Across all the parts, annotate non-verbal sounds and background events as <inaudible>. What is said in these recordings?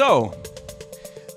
So,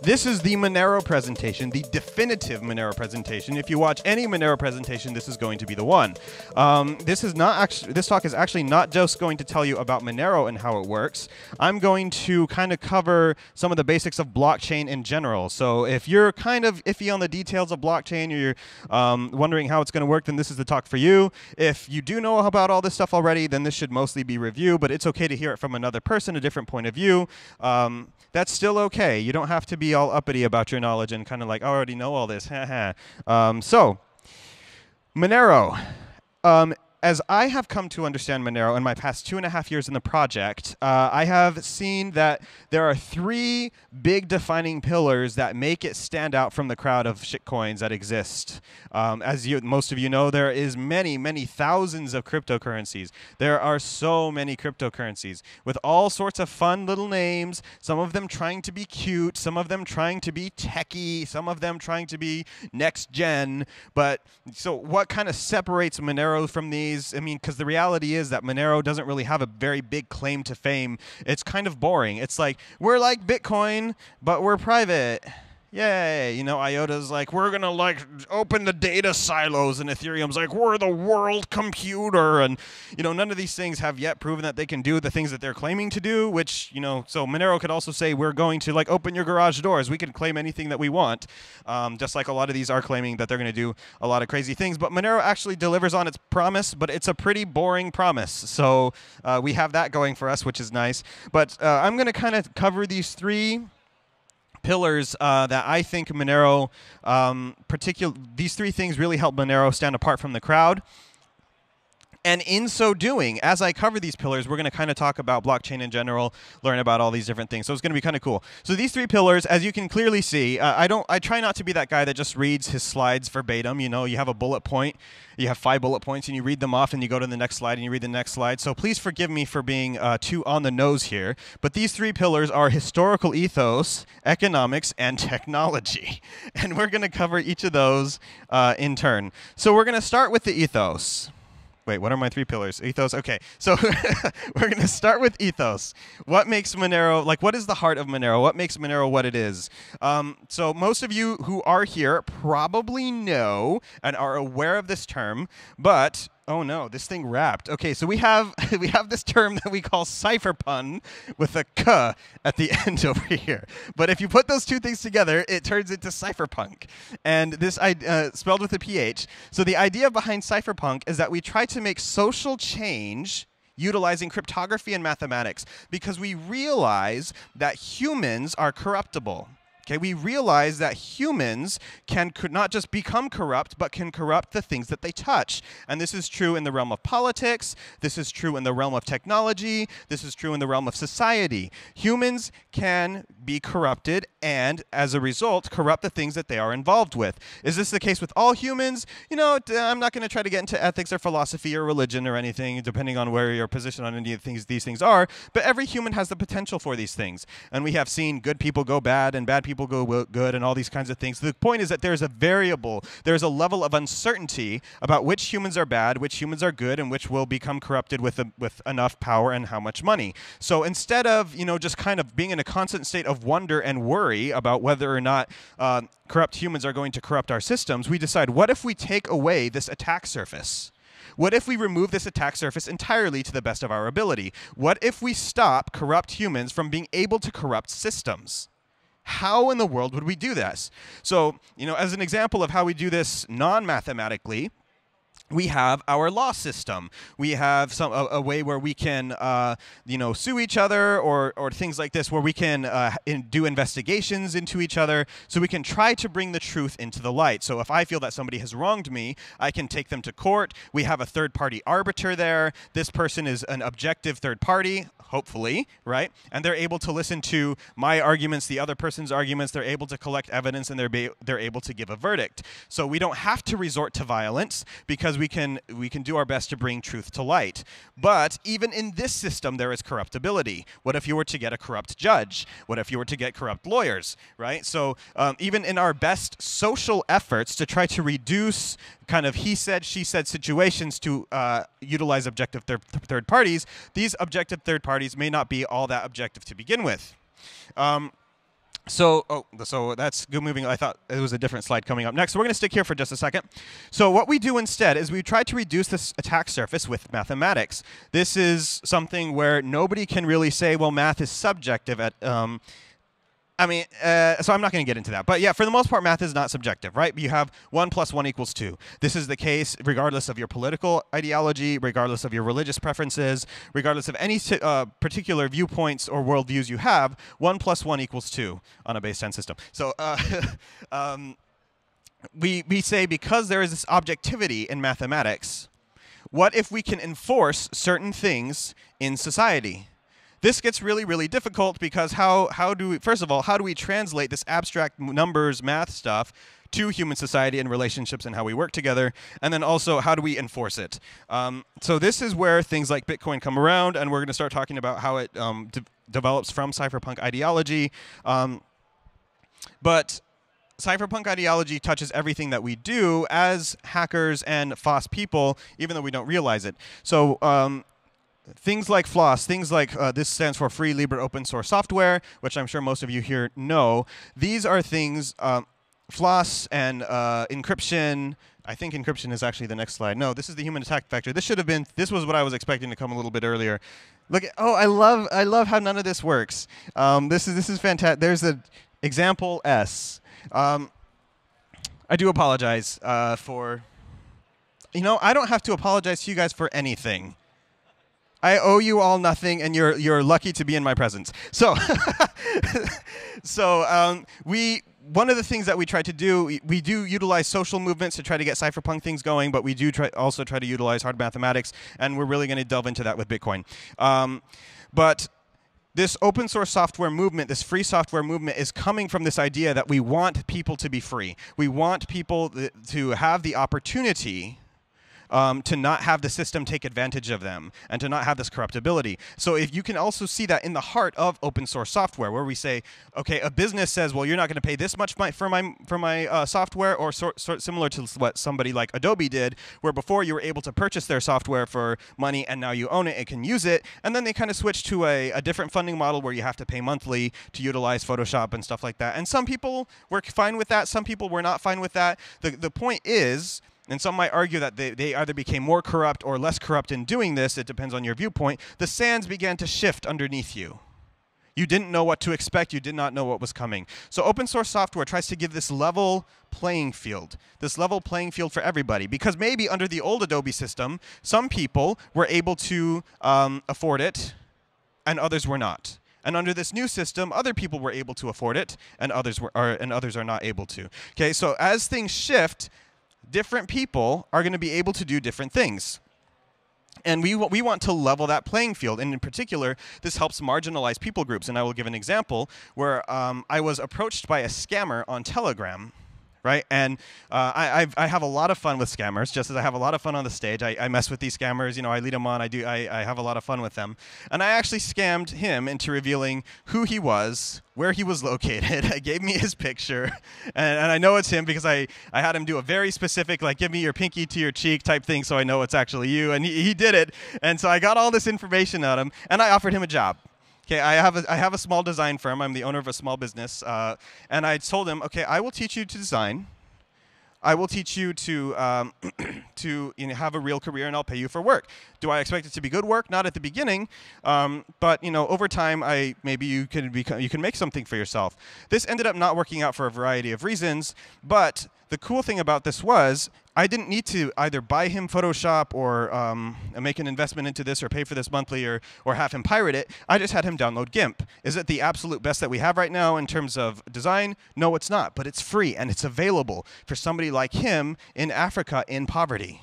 this is the Monero presentation, the definitive Monero presentation. If you watch any Monero presentation, this is going to be the one. Um, this is not actually. This talk is actually not just going to tell you about Monero and how it works. I'm going to kind of cover some of the basics of blockchain in general. So if you're kind of iffy on the details of blockchain, or you're um, wondering how it's going to work, then this is the talk for you. If you do know about all this stuff already, then this should mostly be review. But it's okay to hear it from another person, a different point of view. Um, that's still okay. You don't have to be all uppity about your knowledge and kind of like, I already know all this. <laughs> um, so, Monero. Um, as I have come to understand Monero in my past two and a half years in the project, uh, I have seen that there are three big defining pillars that make it stand out from the crowd of shitcoins that exist. Um, as you, most of you know, there is many, many thousands of cryptocurrencies. There are so many cryptocurrencies with all sorts of fun little names. Some of them trying to be cute, some of them trying to be techy, some of them trying to be next gen. But so, what kind of separates Monero from these? I mean, because the reality is that Monero doesn't really have a very big claim to fame. It's kind of boring. It's like, we're like Bitcoin, but we're private yay you know iota's like we're gonna like open the data silos and ethereum's like we're the world computer and you know none of these things have yet proven that they can do the things that they're claiming to do which you know so monero could also say we're going to like open your garage doors. We can claim anything that we want um, just like a lot of these are claiming that they're going to do a lot of crazy things. But monero actually delivers on its promise but it's a pretty boring promise. So uh, we have that going for us which is nice. But uh, i'm going to kind of cover these three pillars uh, that I think Monero, um, particular, these three things really help Monero stand apart from the crowd. And in so doing, as I cover these pillars, we're going to kind of talk about blockchain in general, learn about all these different things. So it's going to be kind of cool. So these three pillars, as you can clearly see, uh, I don't, I try not to be that guy that just reads his slides verbatim. You know, you have a bullet point, you have five bullet points, and you read them off, and you go to the next slide, and you read the next slide. So please forgive me for being uh, too on the nose here. But these three pillars are historical ethos, economics, and technology, <laughs> and we're going to cover each of those uh, in turn. So we're going to start with the ethos. Wait, what are my three pillars? Ethos. Okay, so <laughs> we're going to start with ethos. What makes Monero, like, what is the heart of Monero? What makes Monero what it is? Um, so, most of you who are here probably know and are aware of this term, but Oh no, this thing wrapped. Okay, so we have <laughs> we have this term that we call cypherpun with a k at the <laughs> end over here. But if you put those two things together, it turns into cypherpunk, and this uh, spelled with a ph. So the idea behind cypherpunk is that we try to make social change utilizing cryptography and mathematics because we realize that humans are corruptible. Okay, we realize that humans can not just become corrupt, but can corrupt the things that they touch. And this is true in the realm of politics, this is true in the realm of technology, this is true in the realm of society. Humans can be corrupted and, as a result, corrupt the things that they are involved with. Is this the case with all humans? You know, I'm not going to try to get into ethics or philosophy or religion or anything, depending on where your position on any of things these things are, but every human has the potential for these things. And we have seen good people go bad and bad people go good and all these kinds of things. The point is that there's a variable, there's a level of uncertainty about which humans are bad, which humans are good, and which will become corrupted with, a, with enough power and how much money. So instead of, you know, just kind of being in a constant state of wonder and worry about whether or not uh, corrupt humans are going to corrupt our systems, we decide, what if we take away this attack surface? What if we remove this attack surface entirely to the best of our ability? What if we stop corrupt humans from being able to corrupt systems? How in the world would we do this? So, you know, as an example of how we do this non mathematically, we have our law system. We have some a, a way where we can, uh, you know, sue each other or or things like this, where we can uh, in, do investigations into each other, so we can try to bring the truth into the light. So if I feel that somebody has wronged me, I can take them to court. We have a third-party arbiter there. This person is an objective third party, hopefully, right? And they're able to listen to my arguments, the other person's arguments. They're able to collect evidence, and they're be, they're able to give a verdict. So we don't have to resort to violence because we we can we can do our best to bring truth to light. But even in this system, there is corruptibility. What if you were to get a corrupt judge? What if you were to get corrupt lawyers? Right. So um, even in our best social efforts to try to reduce kind of he said she said situations to uh, utilize objective thir- third parties, these objective third parties may not be all that objective to begin with. Um, So, oh, so that's good moving. I thought it was a different slide coming up next. So we're going to stick here for just a second. So what we do instead is we try to reduce this attack surface with mathematics. This is something where nobody can really say, well, math is subjective at um, I mean, uh, so I'm not going to get into that. But yeah, for the most part, math is not subjective, right? You have 1 plus 1 equals 2. This is the case regardless of your political ideology, regardless of your religious preferences, regardless of any uh, particular viewpoints or worldviews you have, 1 plus 1 equals 2 on a base 10 system. So uh, <laughs> um, we, we say because there is this objectivity in mathematics, what if we can enforce certain things in society? This gets really, really difficult because how, how do we, first of all, how do we translate this abstract numbers math stuff to human society and relationships and how we work together? And then also, how do we enforce it? Um, so this is where things like Bitcoin come around, and we're going to start talking about how it um, de- develops from cypherpunk ideology. Um, but cypherpunk ideology touches everything that we do as hackers and FOSS people, even though we don't realize it. So um, things like FLOSS, things like uh, this stands for Free Libre Open Source Software, which I'm sure most of you here know. These are things, um, FLOSS and uh, encryption. I think encryption is actually the next slide. No, this is the human attack vector. This should have been. This was what I was expecting to come a little bit earlier. Look. At, oh, I love. I love how none of this works. Um, this is this is fantastic. There's an example S. Um, I do apologize uh, for. You know, I don't have to apologize to you guys for anything. I owe you all nothing, and you're you're lucky to be in my presence. So, <laughs> so um, we one of the things that we try to do, we, we, do utilize social movements to try to get cypherpunk things going, but we do try, also try to utilize hard mathematics, and we're really going to delve into that with Bitcoin. Um, but this open source software movement, this free software movement, is coming from this idea that we want people to be free. We want people to have the opportunity um, to not have the system take advantage of them and to not have this corruptibility. So if you can also see that in the heart of open source software, where we say, okay, a business says, well, you're not going to pay this much for my for my uh, software, or sort, sort similar to what somebody like Adobe did, where before you were able to purchase their software for money and now you own it and can use it, and then they kind of switched to a, a different funding model where you have to pay monthly to utilize Photoshop and stuff like that. And some people were fine with that, some people were not fine with that. The the point is and some might argue that they, they either became more corrupt or less corrupt in doing this, it depends on your viewpoint. The sands began to shift underneath you. You didn't know what to expect, you did not know what was coming. So, open source software tries to give this level playing field, this level playing field for everybody. Because maybe under the old Adobe system, some people were able to um, afford it and others were not. And under this new system, other people were able to afford it, and others were, are, and others are not able to. Okay, so as things shift, different people are going to be able to do different things. And we, we want to level that playing field. And in particular, this helps marginalize people groups. And I will give an example where um, I was approached by a scammer on Telegram right? And uh, I, I've, I have a lot of fun with scammers, just as I have a lot of fun on the stage. I, I mess with these scammers, you know, I lead them on. I do, I, I have a lot of fun with them. And I actually scammed him into revealing who he was, where he was located. <laughs> I gave me his picture, and, and I know it's him because I, I had him do a very specific, like, give me your pinky to your cheek type thing, so I know it's actually you. And he, he did it. And so I got all this information out of him, and I offered him a job. Okay, I have a, I have a small design firm. I'm the owner of a small business, uh, and I told him, okay, I will teach you to design. I will teach you to um, <clears throat> to you know, have a real career, and I'll pay you for work. Do I expect it to be good work? Not at the beginning, um, but you know, over time, I maybe you can become you can make something for yourself. This ended up not working out for a variety of reasons, but the cool thing about this was I didn't need to either buy him Photoshop or um, make an investment into this or pay for this monthly or, or have him pirate it. I just had him download GIMP. Is it the absolute best that we have right now in terms of design? No, it's not, but it's free and it's available for somebody like him in Africa in poverty.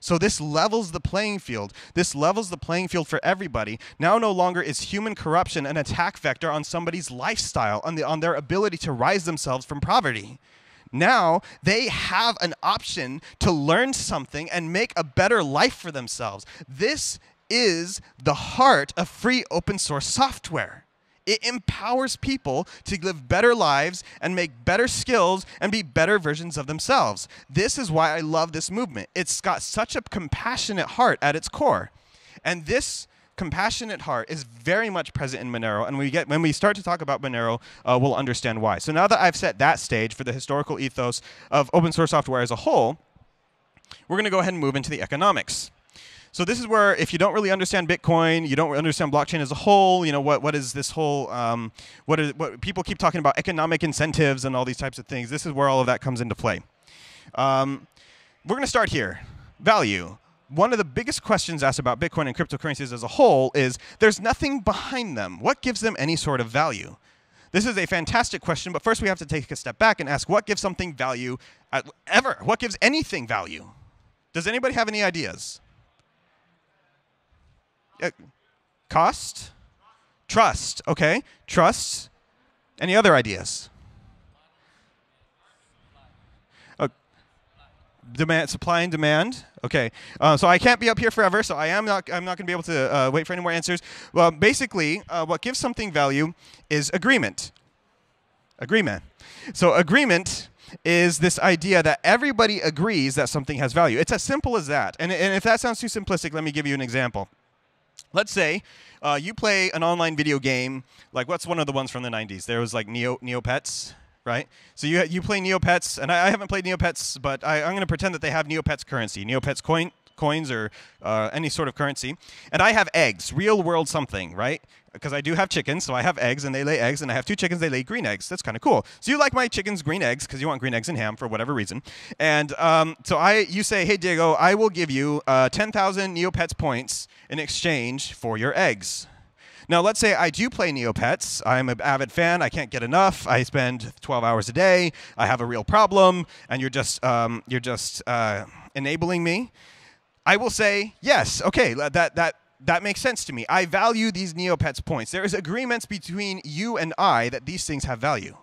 So this levels the playing field. This levels the playing field for everybody. Now no longer is human corruption an attack vector on somebody's lifestyle, on, the, on their ability to rise themselves from poverty. Now they have an option to learn something and make a better life for themselves. This is the heart of free open source software. It empowers people to live better lives and make better skills and be better versions of themselves. This is why I love this movement. It's got such a compassionate heart at its core. And this compassionate heart is very much present in Monero, and we get when we start to talk about Monero, uh, we'll understand why. So now that I've set that stage for the historical ethos of open source software as a whole, we're going to go ahead and move into the economics. So this is where, if you don't really understand Bitcoin, you don't understand blockchain as a whole. You know what? What is this whole? Um, what is what people keep talking about economic incentives and all these types of things. This is where all of that comes into play. Um, we're going to start here. Value. One of the biggest questions asked about Bitcoin and cryptocurrencies as a whole is there's nothing behind them. What gives them any sort of value? This is a fantastic question, but first we have to take a step back and ask what gives something value ever? What gives anything value? Does anybody have any ideas? Uh, cost? Trust. Okay. Trust. Any other ideas? Demand, supply and demand. Okay. Uh, so I can't be up here forever. So I am not. I'm not going to be able to uh, wait for any more answers. Well, basically, uh, what gives something value is agreement. Agreement. So agreement is this idea that everybody agrees that something has value. It's as simple as that. And, and if that sounds too simplistic, let me give you an example. Let's say uh, you play an online video game, like what's one of the ones from the 90s? There was like Neo, Neopets, right? So you, you play Neopets, and I, I haven't played Neopets, but I, I'm going to pretend that they have Neopets currency. Neopets coin, coins or uh, any sort of currency. And I have eggs, real world something, right? Because I do have chickens, so I have eggs and they lay eggs, and I have two chickens, they lay green eggs. That's kind of cool. So you like my chickens green eggs because you want green eggs and ham for whatever reason. And um, so I, you say, hey Diego, I will give you uh, 10,000 Neopets points in exchange for your eggs. Now, let's say I do play Neopets. I'm an avid fan. I can't get enough. I spend 12 hours a day. I have a real problem, and you're just um, you're just uh, enabling me. I will say, yes, okay, that, that, that makes sense to me. I value these Neopets points. There is agreements between you and I that these things have value.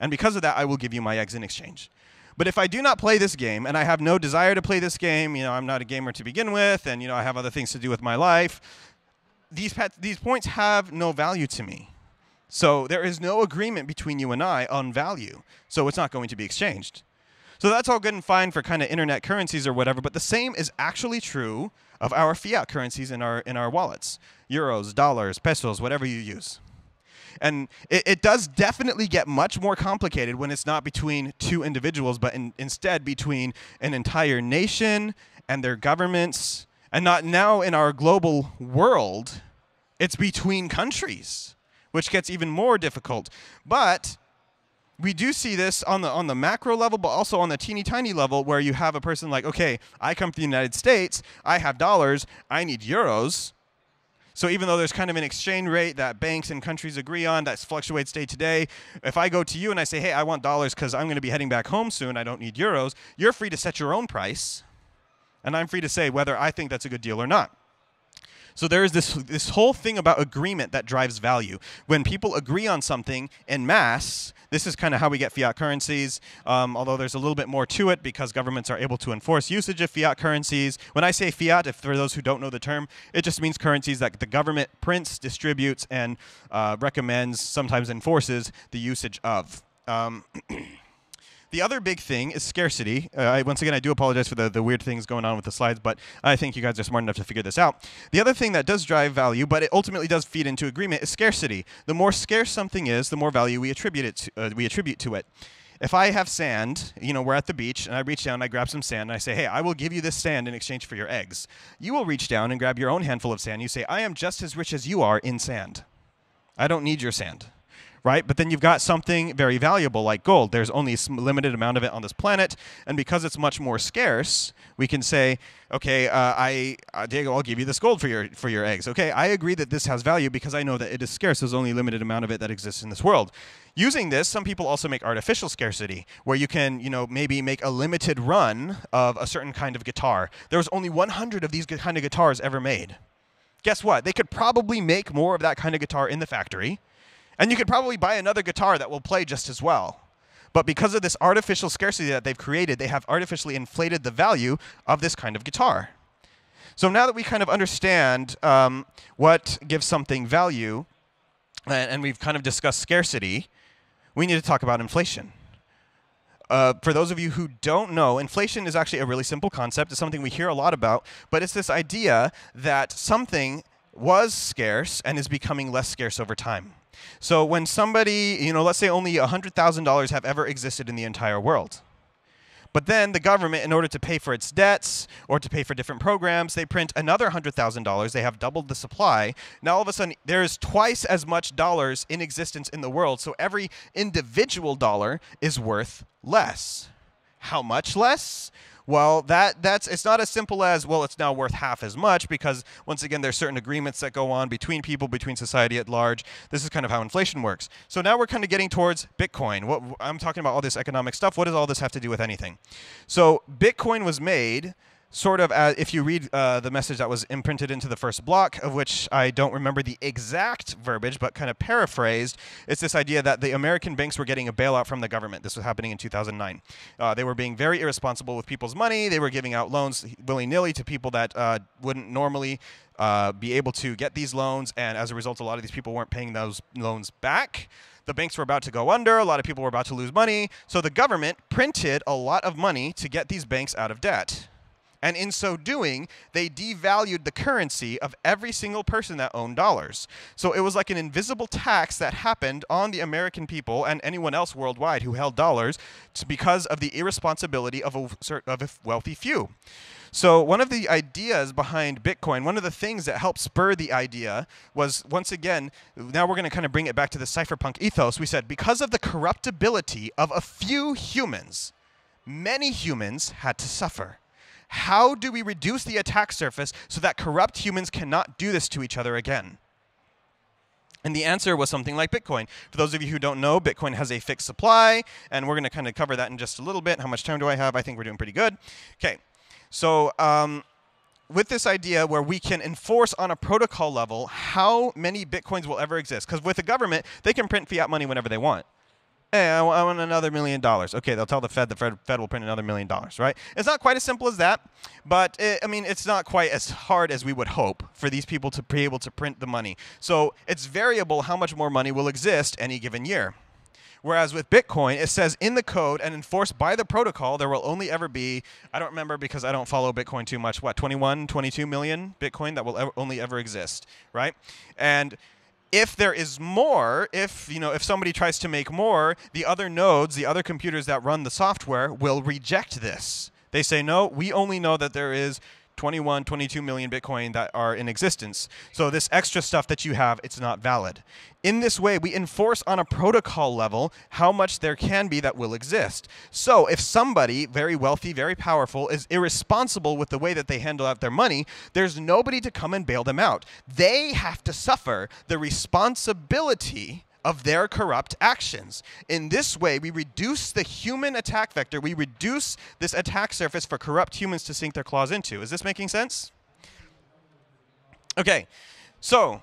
And because of that, I will give you my eggs in exchange. But if I do not play this game and I have no desire to play this game, you know, I'm not a gamer to begin with, and you know, I have other things to do with my life, these, these points have no value to me. So there is no agreement between you and I on value. So it's not going to be exchanged. So that's all good and fine for kind of internet currencies or whatever, but the same is actually true of our fiat currencies in our in our wallets. Euros, dollars, pesos, whatever you use. And it, it does definitely get much more complicated when it's not between two individuals, but in, instead between an entire nation and their governments. And not now in our global world, it's between countries, which gets even more difficult. But we do see this on the on the macro level, but also on the teeny tiny level, where you have a person like, okay, I come from the United States, I have dollars, I need euros. So even though there's kind of an exchange rate that banks and countries agree on that fluctuates day to day, if I go to you and I say, hey, I want dollars because I'm going to be heading back home soon, I don't need euros, you're free to set your own price, and I'm free to say whether I think that's a good deal or not. So there is this this whole thing about agreement that drives value. When people agree on something in mass, this is kind of how we get fiat currencies. Um, although there's a little bit more to it because governments are able to enforce usage of fiat currencies. When I say fiat, if for those who don't know the term, it just means currencies that the government prints, distributes, and uh, recommends, sometimes enforces the usage of. Um, <clears throat> The other big thing is scarcity. Uh, I, once again, I do apologize for the, the weird things going on with the slides, but I think you guys are smart enough to figure this out. The other thing that does drive value, but it ultimately does feed into agreement, is scarcity. The more scarce something is, the more value we attribute it to, uh, we attribute to it. If I have sand, you know, we're at the beach, and I reach down, and I grab some sand, and I say, hey, I will give you this sand in exchange for your eggs. You will reach down and grab your own handful of sand. You say, I am just as rich as you are in sand. I don't need your sand right? But then you've got something very valuable like gold. There's only a limited amount of it on this planet, and because it's much more scarce, we can say, okay, uh, I, uh, Diego, I'll give you this gold for your for your eggs. Okay, I agree that this has value because I know that it is scarce. There's only a limited amount of it that exists in this world. Using this, some people also make artificial scarcity, where you can, you know, maybe make a limited run of a certain kind of guitar. There was only 100 of these kind of guitars ever made. Guess what? They could probably make more of that kind of guitar in the factory and you could probably buy another guitar that will play just as well. But because of this artificial scarcity that they've created, they have artificially inflated the value of this kind of guitar. So now that we kind of understand um, what gives something value, and, and, we've kind of discussed scarcity, we need to talk about inflation. Uh, for those of you who don't know, inflation is actually a really simple concept. It's something we hear a lot about, but it's this idea that something was scarce and is becoming less scarce over time. So when somebody, you know, let's say only $100,000 have ever existed in the entire world. But then the government, in order to pay for its debts or to pay for different programs, they print another $100,000. They have doubled the supply. Now all of a sudden, there's twice as much dollars in existence in the world. So every individual dollar is worth less. How much less? Well, that that's it's not as simple as well. It's now worth half as much because once again, there's certain agreements that go on between people, between society at large. This is kind of how inflation works. So now we're kind of getting towards Bitcoin. What I'm talking about all this economic stuff. What does all this have to do with anything? So Bitcoin was made sort of as if you read uh, the message that was imprinted into the first block, of which I don't remember the exact verbiage, but kind of paraphrased, it's this idea that the American banks were getting a bailout from the government. This was happening in 2009. Uh, they were being very irresponsible with people's money. They were giving out loans willy nilly to people that uh, wouldn't normally uh, be able to get these loans, and as a result, a lot of these people weren't paying those loans back. The banks were about to go under. A lot of people were about to lose money. So the government printed a lot of money to get these banks out of debt. And in so doing, they devalued the currency of every single person that owned dollars. So it was like an invisible tax that happened on the American people and anyone else worldwide who held dollars because of the irresponsibility of a, of a wealthy few. So one of the ideas behind Bitcoin, one of the things that helped spur the idea was once again, now we're going to kind of bring it back to the cypherpunk ethos. We said because of the corruptibility of a few humans, many humans had to suffer. How do we reduce the attack surface so that corrupt humans cannot do this to each other again? And the answer was something like Bitcoin. For those of you who don't know, Bitcoin has a fixed supply, and we're going to kind of cover that in just a little bit. How much time do I have? I think we're doing pretty good. Okay, so um, with this idea where we can enforce on a protocol level how many Bitcoins will ever exist. Because with a government, they can print fiat money whenever they want hey, I want another million dollars. Okay, they'll tell the Fed the Fed, Fed will print another million dollars, right? It's not quite as simple as that, but it, I mean, it's not quite as hard as we would hope for these people to be able to print the money. So it's variable how much more money will exist any given year. Whereas with Bitcoin, it says in the code and enforced by the protocol, there will only ever be, I don't remember because I don't follow Bitcoin too much, what, 21, 22 million Bitcoin that will ever, only ever exist, right? And if there is more, if you know, if somebody tries to make more, the other nodes, the other computers that run the software will reject this. They say, no, we only know that there is 21, 22 million Bitcoin that are in existence. So this extra stuff that you have, it's not valid. In this way, we enforce on a protocol level how much there can be that will exist. So if somebody, very wealthy, very powerful, is irresponsible with the way that they handle out their money, there's nobody to come and bail them out. They have to suffer the responsibility of their corrupt actions. In this way, we reduce the human attack vector, we reduce this attack surface for corrupt humans to sink their claws into. Is this making sense? Okay, so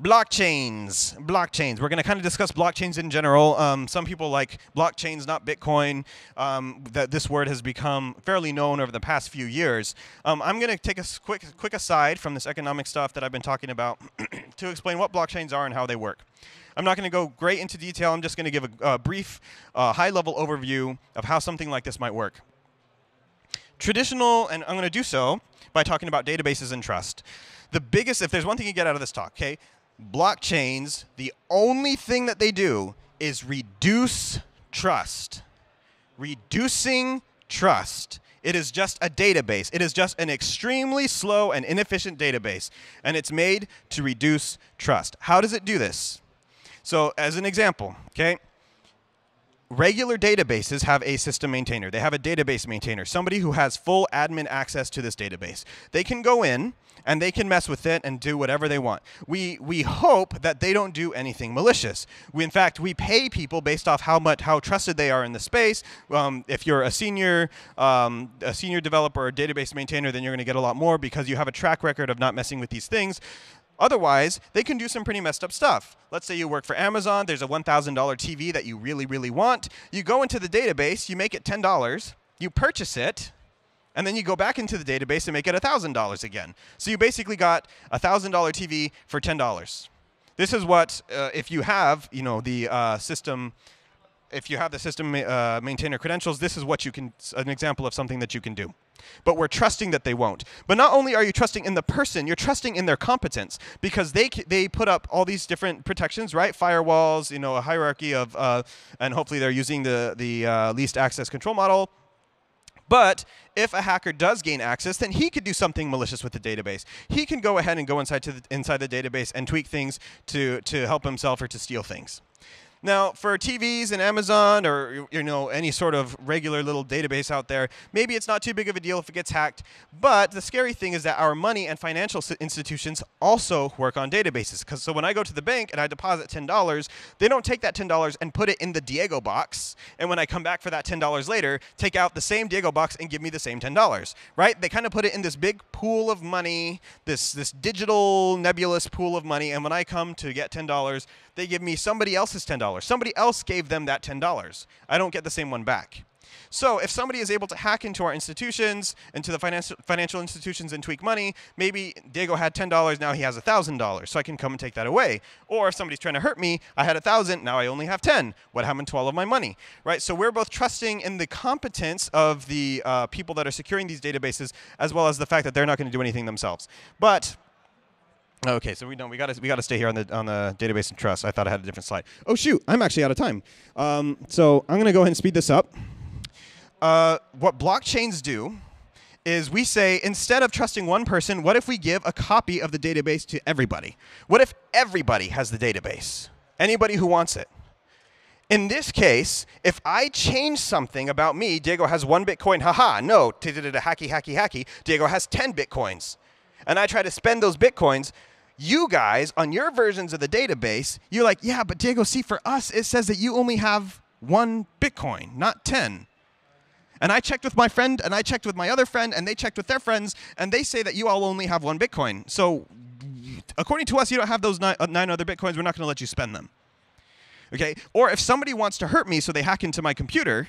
blockchains blockchains we're going to kind of discuss blockchains in general um, some people like blockchains not bitcoin um, that this word has become fairly known over the past few years um, i'm going to take a quick quick aside from this economic stuff that i've been talking about <clears throat> to explain what blockchains are and how they work I'm not going to go great into detail. I'm just going to give a, a brief, uh, high level overview of how something like this might work. Traditional, and I'm going to do so by talking about databases and trust. The biggest, if there's one thing you get out of this talk, okay, blockchains, the only thing that they do is reduce trust. Reducing trust. It is just a database. It is just an extremely slow and inefficient database, and it's made to reduce trust. How does it do this? So as an example, okay, regular databases have a system maintainer. They have a database maintainer, somebody who has full admin access to this database. They can go in and they can mess with it and do whatever they want. We we hope that they don't do anything malicious. We in fact we pay people based off how much how trusted they are in the space. Um, if you're a senior um, a senior developer or database maintainer, then you're going to get a lot more because you have a track record of not messing with these things. Otherwise, they can do some pretty messed up stuff. Let's say you work for Amazon, there's a $1,000 TV that you really, really want. You go into the database, you make it $10, you purchase it, and then you go back into the database and make it $1,000 again. So you basically got a $1,000 TV for $10. This is what, uh, if you have, you know, the uh, system if you have the system uh, maintainer credentials, this is what you can, an example of something that you can do. But we're trusting that they won't. But not only are you trusting in the person, you're trusting in their competence because they they put up all these different protections, right? Firewalls, you know, a hierarchy of, uh, and hopefully they're using the the uh, least access control model. But if a hacker does gain access, then he could do something malicious with the database. He can go ahead and go inside to the, inside the database and tweak things to to help himself or to steal things. Now, for TVs and Amazon or you know any sort of regular little database out there, maybe it's not too big of a deal if it gets hacked. But the scary thing is that our money and financial institutions also work on databases. Because so when I go to the bank and I deposit ten dollars, they don't take that ten dollars and put it in the Diego box. And when I come back for that ten dollars later, take out the same Diego box and give me the same ten dollars. Right? They kind of put it in this big pool of money, this this digital nebulous pool of money. And when I come to get ten dollars, they give me somebody else's $10. Somebody else gave them that $10. I don't get the same one back. So if somebody is able to hack into our institutions, into the financial, financial institutions and tweak money, maybe Diego had $10, now he has $1,000, so I can come and take that away. Or if somebody's trying to hurt me, I had 1000 now I only have 10 What happened to all of my money? Right? So we're both trusting in the competence of the uh, people that are securing these databases, as well as the fact that they're not going to do anything themselves. But Okay, so we don't. We got to we got to stay here on the on the database and trust. I thought I had a different slide. Oh shoot, I'm actually out of time. Um, so I'm going to go ahead and speed this up. Uh, what blockchains do is we say instead of trusting one person, what if we give a copy of the database to everybody? What if everybody has the database? Anybody who wants it. In this case, if I change something about me, Diego has one Bitcoin, haha, no, hacky, hacky, hacky, Diego has 10 Bitcoins. And I try to spend those Bitcoins, you guys on your versions of the database, you're like, yeah, but Diego, see, for us, it says that you only have one Bitcoin, not 10. And I checked with my friend, and I checked with my other friend, and they checked with their friends, and they say that you all only have one Bitcoin. So, according to us, you don't have those nine, uh, nine other Bitcoins. We're not going to let you spend them. Okay? Or if somebody wants to hurt me, so they hack into my computer,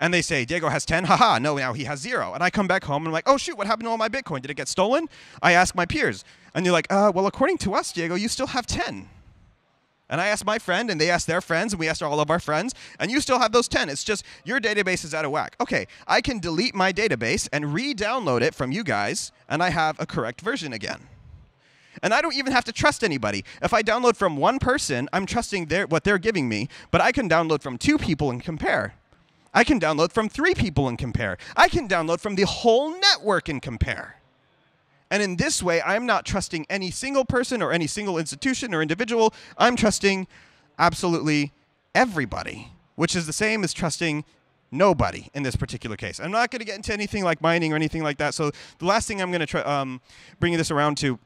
and they say Diego has 10, haha, no, now he has zero. And I come back home and I'm like, oh shoot, what happened to all my Bitcoin? Did it get stolen? I ask my peers, and they're like, uh, well, according to us, Diego, you still have 10. And I asked my friend, and they asked their friends, and we asked all of our friends, and you still have those 10. It's just your database is out of whack. Okay, I can delete my database and re download it from you guys, and I have a correct version again. And I don't even have to trust anybody. If I download from one person, I'm trusting their, what they're giving me, but I can download from two people and compare. I can download from three people and compare. I can download from the whole network and compare. And in this way, I'm not trusting any single person or any single institution or individual. I'm trusting absolutely everybody, which is the same as trusting nobody in this particular case. I'm not going to get into anything like mining or anything like that. So the last thing I'm going to try um, bring this around to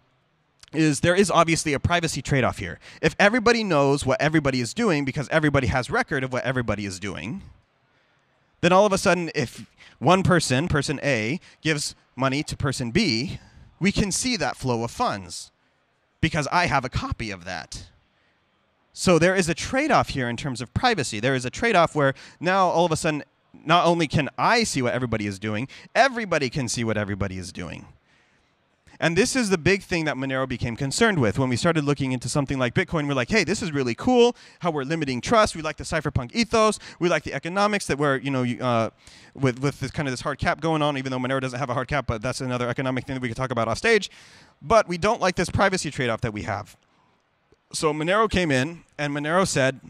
is there is obviously a privacy trade-off here. If everybody knows what everybody is doing because everybody has record of what everybody is doing, then all of a sudden, if one person, person A, gives money to person B, we can see that flow of funds because I have a copy of that. So there is a trade off here in terms of privacy. There is a trade off where now all of a sudden, not only can I see what everybody is doing, everybody can see what everybody is doing. And this is the big thing that Monero became concerned with. When we started looking into something like Bitcoin, we're like, hey, this is really cool, how we're limiting trust. We like the cypherpunk ethos. We like the economics that we're, you know, uh, with, with this kind of this hard cap going on, even though Monero doesn't have a hard cap, but that's another economic thing that we could talk about off stage. But we don't like this privacy trade-off that we have. So Monero came in, and Monero said,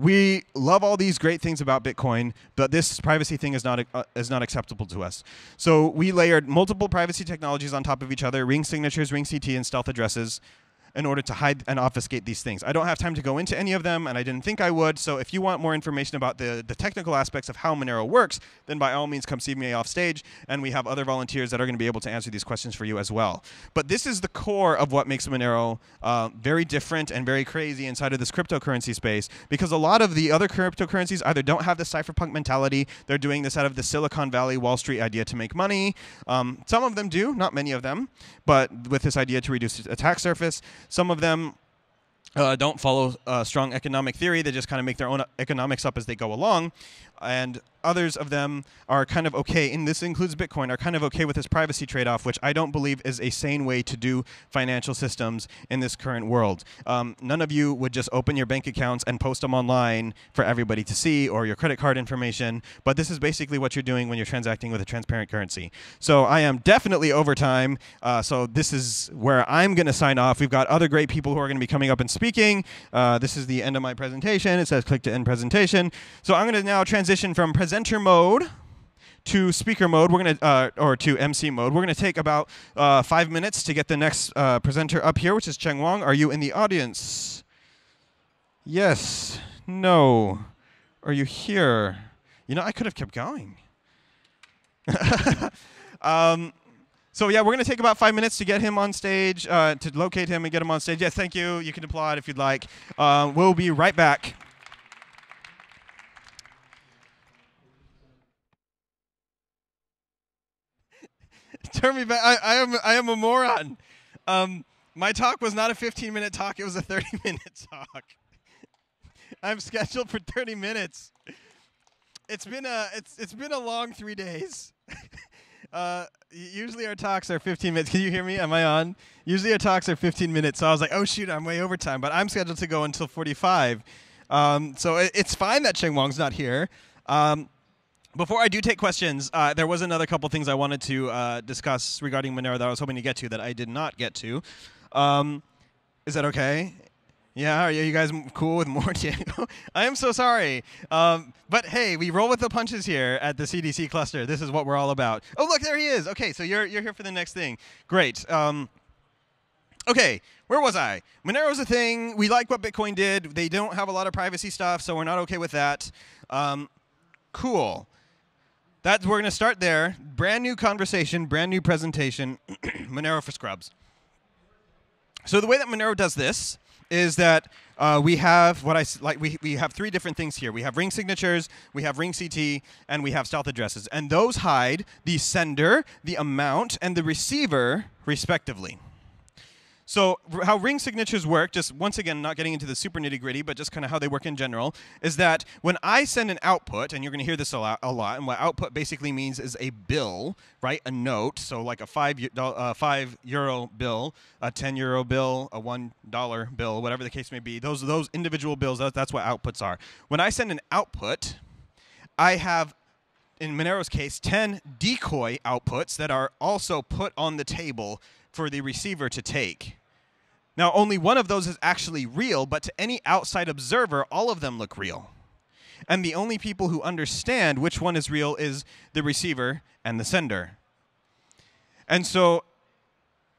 we love all these great things about Bitcoin, but this privacy thing is not uh, is not acceptable to us. So we layered multiple privacy technologies on top of each other: ring signatures, ring CT, and stealth addresses in order to hide and obfuscate these things. I don't have time to go into any of them, and I didn't think I would. So if you want more information about the, the technical aspects of how Monero works, then by all means come see me off stage, and we have other volunteers that are going to be able to answer these questions for you as well. But this is the core of what makes Monero uh, very different and very crazy inside of this cryptocurrency space, because a lot of the other cryptocurrencies either don't have the cypherpunk mentality, they're doing this out of the Silicon Valley, Wall Street idea to make money. Um, some of them do, not many of them, but with this idea to reduce attack surface. Some of them uh, don't follow uh, strong economic theory. They just kind of make their own economics up as they go along. And others of them are kind of okay, and this includes Bitcoin, are kind of okay with this privacy trade off, which I don't believe is a sane way to do financial systems in this current world. Um, none of you would just open your bank accounts and post them online for everybody to see or your credit card information, but this is basically what you're doing when you're transacting with a transparent currency. So I am definitely over time, uh, so this is where I'm going to sign off. We've got other great people who are going to be coming up and speaking. Uh, this is the end of my presentation. It says click to end presentation. So I'm going to now transition from presenter mode to speaker mode. We're going to, uh, or to MC mode. We're going to take about uh, five minutes to get the next uh, presenter up here, which is Cheng Wang. Are you in the audience? Yes. No. Are you here? You know, I could have kept going. <laughs> um, so yeah, we're going to take about five minutes to get him on stage, uh, to locate him and get him on stage. Yes, thank you. You can applaud if you'd like. Uh, we'll be right back. <laughs> Turn me back. I, I, am I am a moron. Um, my talk was not a 15 minute talk. It was a 30 minute <laughs> talk. I'm scheduled for 30 minutes. It's been a it's it's been a long three days. <laughs> uh, usually our talks are 15 minutes. Can you hear me? Am I on? Usually our talks are 15 minutes. So I was like, oh shoot, I'm way over time. But I'm scheduled to go until 45. Um, so it, it's fine that Cheng Wong's not here. Um, before I do take questions, uh, there was another couple things I wanted to uh, discuss regarding Monero that I was hoping to get to that I did not get to. Um, is that okay? Yeah, are you guys cool with more <laughs> Diego? I am so sorry. Um, but hey, we roll with the punches here at the CDC cluster. This is what we're all about. Oh, look, there he is. Okay, so you're, you're here for the next thing. Great. Um, okay, where was I? Monero's a thing. We like what Bitcoin did. They don't have a lot of privacy stuff, so we're not okay with that. Um, cool. That's we're going to start there. Brand new conversation, brand new presentation. <clears throat> Monero for Scrubs. So the way that Monero does this is that uh, we have what I like. We, we have three different things here. We have ring signatures, we have ring CT, and we have stealth addresses, and those hide the sender, the amount, and the receiver respectively. So how ring signatures work, just once again, not getting into the super nitty gritty, but just kind of how they work in general, is that when I send an output, and you're going to hear this a lot, a lot, and what output basically means is a bill, right? A note, so like a five, uh, five euro bill, a 10 euro bill, a one dollar bill, whatever the case may be. Those those individual bills, that, that's what outputs are. When I send an output, I have in Monero's case, 10 decoy outputs that are also put on the table for the receiver to take. Now, only one of those is actually real, but to any outside observer, all of them look real. And the only people who understand which one is real is the receiver and the sender. And so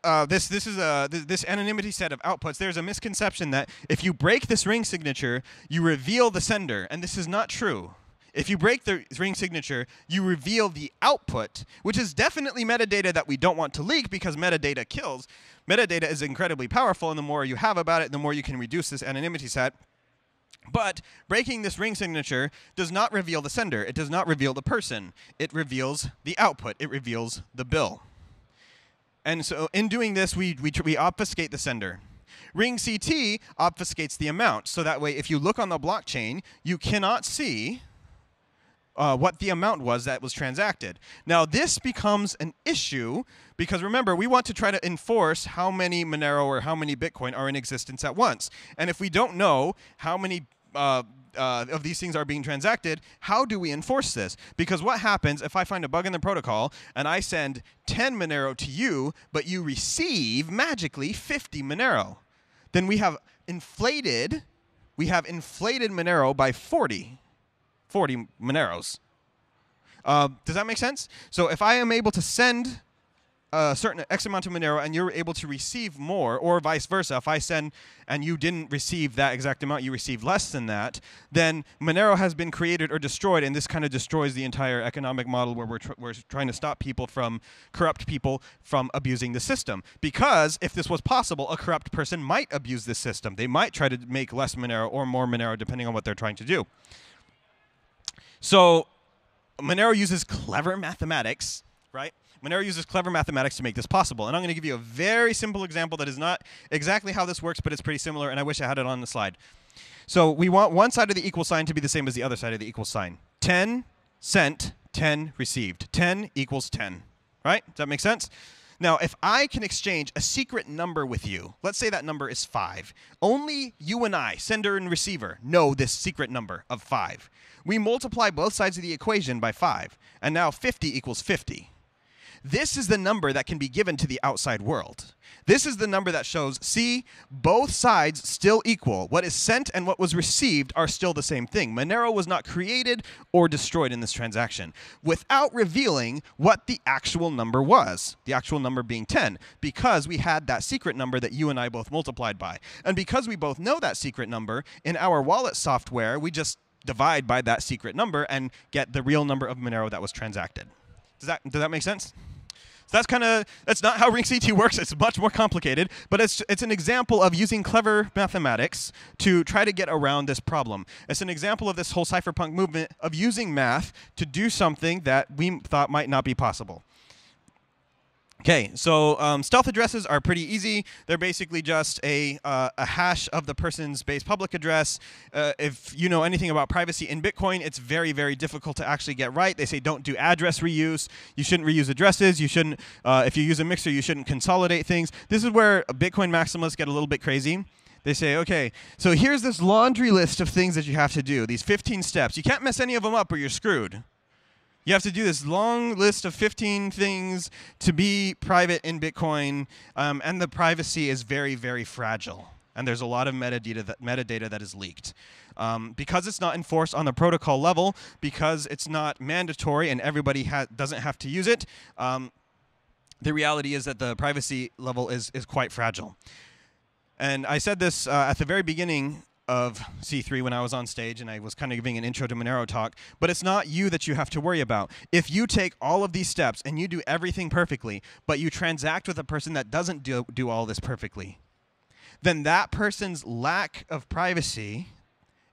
uh, this this is a this, this, anonymity set of outputs. There's a misconception that if you break this ring signature, you reveal the sender, and this is not true. If you break the ring signature, you reveal the output, which is definitely metadata that we don't want to leak because metadata kills. Metadata is incredibly powerful, and the more you have about it, the more you can reduce this anonymity set. But breaking this ring signature does not reveal the sender. It does not reveal the person. It reveals the output. It reveals the bill. And so in doing this, we, we, we obfuscate the sender. Ring CT obfuscates the amount. So that way, if you look on the blockchain, you cannot see uh, what the amount was that was transacted. Now, this becomes an issue because remember, we want to try to enforce how many Monero or how many Bitcoin are in existence at once. And if we don't know how many uh, uh, of these things are being transacted, how do we enforce this? Because what happens if I find a bug in the protocol and I send 10 Monero to you, but you receive magically 50 Monero? Then we have inflated, we have inflated Monero by 40. 40 Moneros. Uh, does that make sense? So if I am able to send a certain X amount of Monero and you're able to receive more, or vice versa, if I send and you didn't receive that exact amount, you received less than that, then Monero has been created or destroyed, and this kind of destroys the entire economic model where we're, tr- we're trying to stop people from, corrupt people from abusing the system. Because if this was possible, a corrupt person might abuse this system. They might try to make less Monero or more Monero depending on what they're trying to do. So Monero uses clever mathematics, right? Monero uses clever mathematics to make this possible. And I'm going to give you a very simple example that is not exactly how this works, but it's pretty similar, and I wish I had it on the slide. So we want one side of the equal sign to be the same as the other side of the equal sign. 10 sent, 10 received. 10 equals 10. Right? Does that make sense? Now, if I can exchange a secret number with you, let's say that number is 5. Only you and I, sender and receiver, know this secret number of 5. We multiply both sides of the equation by 5, and now 50 equals 50. This is the number that can be given to the outside world. This is the number that shows, see, both sides still equal. What is sent and what was received are still the same thing. Monero was not created or destroyed in this transaction without revealing what the actual number was, the actual number being 10, because we had that secret number that you and I both multiplied by. And because we both know that secret number, in our wallet software, we just divide by that secret number and get the real number of Monero that was transacted. Does that, does that make sense? That's kind of that's not how RingCT works. It's much more complicated, but it's it's an example of using clever mathematics to try to get around this problem. It's an example of this whole cypherpunk movement of using math to do something that we thought might not be possible. Okay, so um, stealth addresses are pretty easy. They're basically just a, uh, a hash of the person's base public address. Uh, if you know anything about privacy in Bitcoin, it's very, very difficult to actually get right. They say don't do address reuse. You shouldn't reuse addresses. You shouldn't, uh, if you use a mixer, you shouldn't consolidate things. This is where Bitcoin maximalists get a little bit crazy. They say, okay, so here's this laundry list of things that you have to do, these 15 steps. You can't mess any of them up or you're screwed. You have to do this long list of 15 things to be private in Bitcoin, um, and the privacy is very, very fragile. And there's a lot of metadata that, metadata that is leaked. Um, because it's not enforced on the protocol level, because it's not mandatory and everybody ha- doesn't have to use it, um, the reality is that the privacy level is, is quite fragile. And I said this uh, at the very beginning of C3 when I was on stage and I was kind of giving an intro to Monero talk, but it's not you that you have to worry about. If you take all of these steps and you do everything perfectly, but you transact with a person that doesn't do, do all this perfectly, then that person's lack of privacy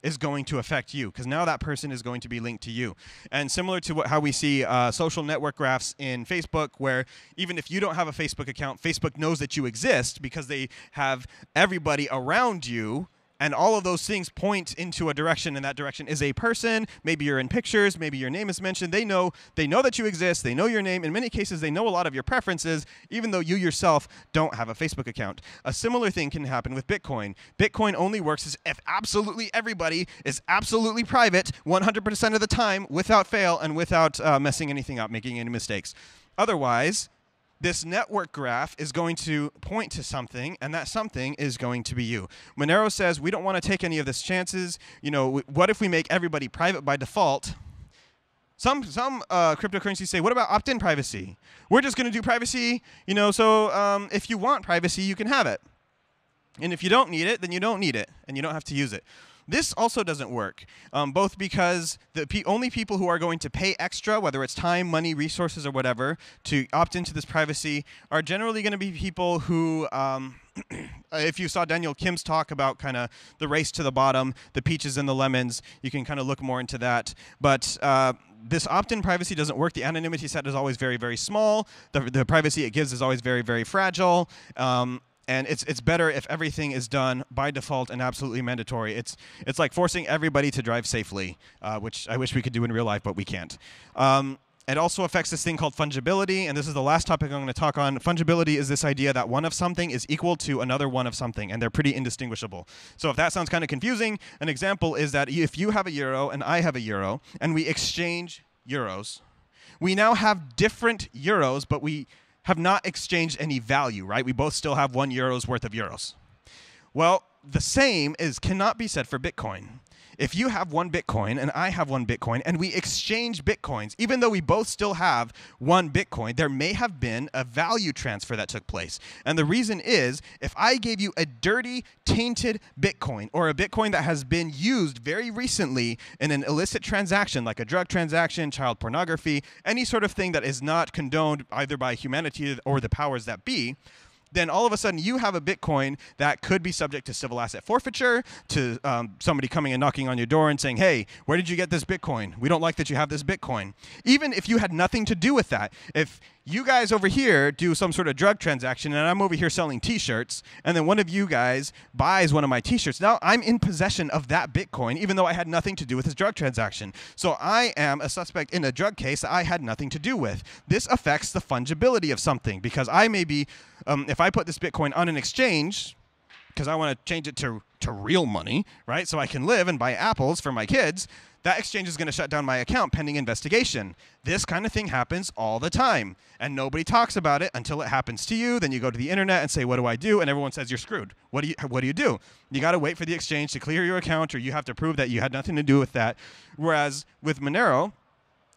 is going to affect you because now that person is going to be linked to you. And similar to what, how we see uh, social network graphs in Facebook, where even if you don't have a Facebook account, Facebook knows that you exist because they have everybody around you and all of those things point into a direction and that direction is a person. Maybe you're in pictures. Maybe your name is mentioned. They know they know that you exist. They know your name. In many cases they know a lot of your preferences even though you yourself don't have a facebook account. A similar thing can happen with bitcoin. Bitcoin only works if absolutely everybody is absolutely private 100% of the time without fail and without uh, messing anything up making any mistakes. Otherwise this network graph is going to point to something, and that something is going to be you. Monero says we don't want to take any of this chances. You know, what if we make everybody private by default? Some some uh, cryptocurrencies say, what about opt-in privacy? We're just going to do privacy. You know, so um, if you want privacy, you can have it, and if you don't need it, then you don't need it, and you don't have to use it. This also doesn't work, um, both because the pe only people who are going to pay extra, whether it's time, money, resources, or whatever, to opt into this privacy are generally going to be people who. Um, <clears throat> if you saw Daniel Kim's talk about kind of the race to the bottom, the peaches and the lemons, you can kind of look more into that. But uh, this opt-in privacy doesn't work. The anonymity set is always very, very small. The, the privacy it gives is always very, very fragile. Um, and it's it's better if everything is done by default and absolutely mandatory. It's it's like forcing everybody to drive safely, uh, which I wish we could do in real life, but we can't. Um, it also affects this thing called fungibility, and this is the last topic I'm going to talk on. Fungibility is this idea that one of something is equal to another one of something, and they're pretty indistinguishable. So if that sounds kind of confusing, an example is that if you have a euro and I have a euro, and we exchange euros, we now have different euros, but we have not exchanged any value, right? We both still have one euro's worth of euros. Well, the same is cannot be said for Bitcoin if you have one Bitcoin and I have one Bitcoin and we exchange Bitcoins, even though we both still have one Bitcoin, there may have been a value transfer that took place. And the reason is if I gave you a dirty, tainted Bitcoin or a Bitcoin that has been used very recently in an illicit transaction, like a drug transaction, child pornography, any sort of thing that is not condoned either by humanity or the powers that be, then all of a sudden you have a Bitcoin that could be subject to civil asset forfeiture, to um, somebody coming and knocking on your door and saying, hey, where did you get this Bitcoin? We don't like that you have this Bitcoin. Even if you had nothing to do with that, if you guys over here do some sort of drug transaction and I'm over here selling t-shirts and then one of you guys buys one of my t-shirts. Now I'm in possession of that Bitcoin even though I had nothing to do with this drug transaction. So I am a suspect in a drug case that I had nothing to do with. This affects the fungibility of something because I may be, um, if I put this Bitcoin on an exchange, because I want to change it to, to real money, right? So I can live and buy apples for my kids that exchange is going to shut down my account pending investigation. This kind of thing happens all the time, and nobody talks about it until it happens to you. Then you go to the internet and say, "What do I do?" And everyone says you're screwed. What do you What do you do? You got to wait for the exchange to clear your account, or you have to prove that you had nothing to do with that. Whereas with Monero,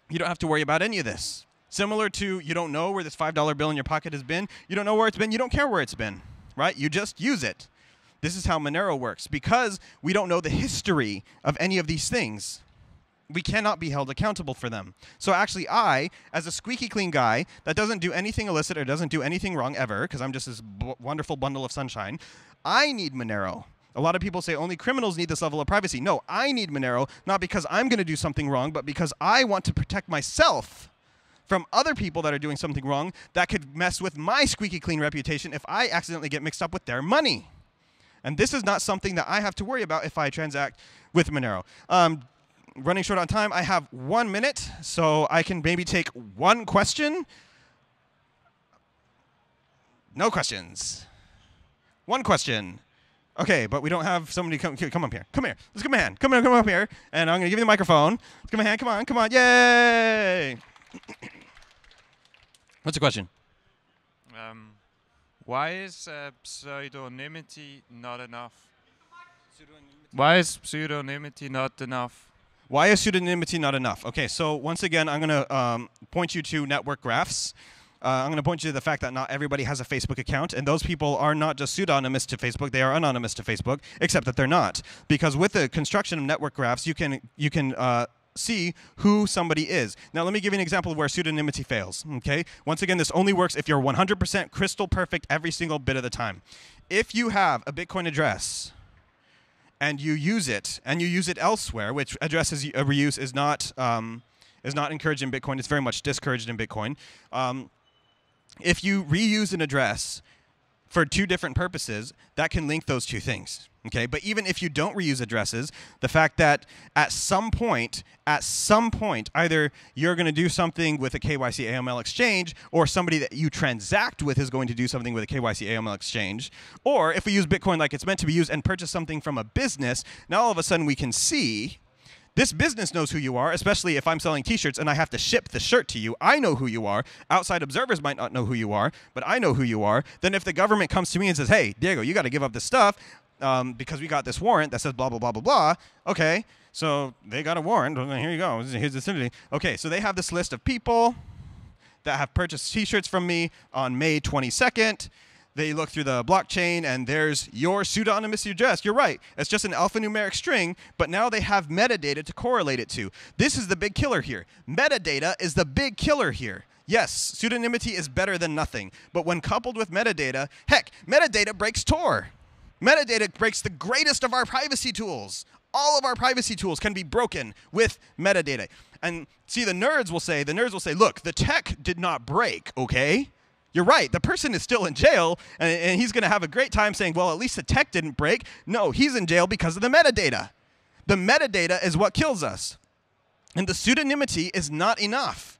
you don't have to worry about any of this. Similar to you don't know where this five dollar bill in your pocket has been. You don't know where it's been. You don't care where it's been, right? You just use it. This is how Monero works because we don't know the history of any of these things we cannot be held accountable for them. So actually, I, as a squeaky clean guy that doesn't do anything illicit or doesn't do anything wrong ever, because I'm just this wonderful bundle of sunshine, I need Monero. A lot of people say only criminals need this level of privacy. No, I need Monero, not because I'm going to do something wrong, but because I want to protect myself from other people that are doing something wrong that could mess with my squeaky clean reputation if I accidentally get mixed up with their money. And this is not something that I have to worry about if I transact with Monero. Um, running short on time. I have one minute, so I can maybe take one question. No questions. One question. Okay, but we don't have somebody come come up here. Come here. Let's give him a hand. Come here, come up here. And I'm gonna give you the microphone. Let's give him. Come on, come on. Yay! What's the question? Um, why is uh, pseudonymity not enough? Why is pseudonymity not enough? Why is pseudonymity not enough? Okay, so once again, I'm going to um, point you to network graphs. Uh, I'm going to point you to the fact that not everybody has a Facebook account, and those people are not just pseudonymous to Facebook; they are anonymous to Facebook, except that they're not. Because with the construction of network graphs, you can you can uh, see who somebody is. Now, let me give you an example of where pseudonymity fails. Okay, once again, this only works if you're 100% crystal perfect every single bit of the time. If you have a Bitcoin address and you use it and you use it elsewhere, which addresses uh, reuse is not um, is not encouraged in Bitcoin. It's very much discouraged in Bitcoin. Um, if you reuse an address for two different purposes, that can link those two things. Okay, but even if you don't reuse addresses, the fact that at some point, at some point, either you're going to do something with a KYC AML exchange, or somebody that you transact with is going to do something with a KYC AML exchange, or if we use Bitcoin like it's meant to be used and purchase something from a business, now all of a sudden we can see this business knows who you are, especially if I'm selling t shirts and I have to ship the shirt to you. I know who you are. Outside observers might not know who you are, but I know who you are. Then if the government comes to me and says, hey, Diego, you got to give up this stuff um, because we got this warrant that says blah, blah, blah, blah, blah, okay, so they got a warrant. Here you go. Here's the city. Okay, so they have this list of people that have purchased t shirts from me on May 22nd they look through the blockchain and there's your pseudonymous address. You're right. It's just an alphanumeric string, but now they have metadata to correlate it to. This is the big killer here. Metadata is the big killer here. Yes, pseudonymity is better than nothing, but when coupled with metadata, heck, metadata breaks Tor. Metadata breaks the greatest of our privacy tools. All of our privacy tools can be broken with metadata. And see, the nerds will say, the nerds will say, look, the tech did not break, okay? You're right. The person is still in jail, and, and he's going to have a great time saying, well, at least the tech didn't break. No, he's in jail because of the metadata. The metadata is what kills us. And the pseudonymity is not enough.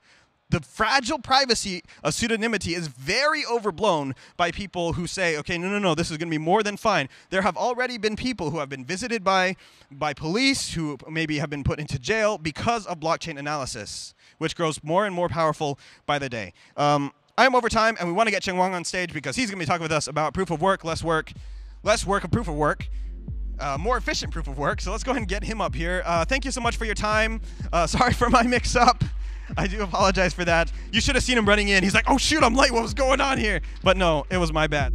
The fragile privacy of pseudonymity is very overblown by people who say, okay, no, no, no, this is going to be more than fine. There have already been people who have been visited by, by police, who maybe have been put into jail because of blockchain analysis, which grows more and more powerful by the day. Um, I'm over time, and we want to get Cheng Wang on stage because he's going to be talking with us about proof of work, less work, less work of proof of work. Uh, more efficient proof of work. So let's go ahead and get him up here. Uh, thank you so much for your time. Uh, <laughs> sorry for my mix up. I do apologize for that. You should have seen him running in. He's like, oh, shoot, I'm late. What was going on here? But no, it was my bad.